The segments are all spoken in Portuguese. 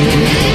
you.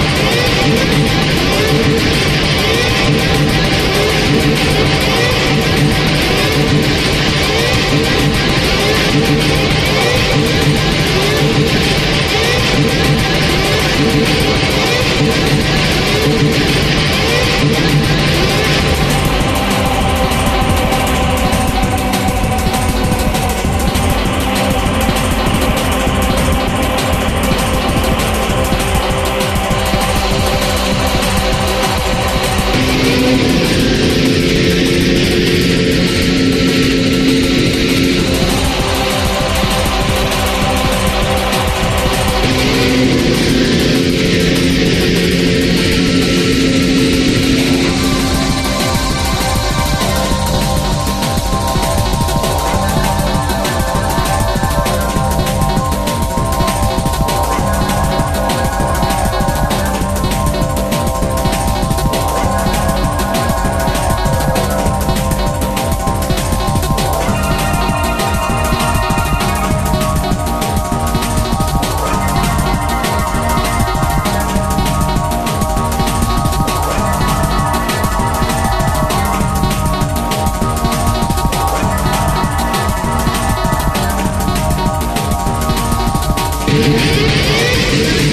Música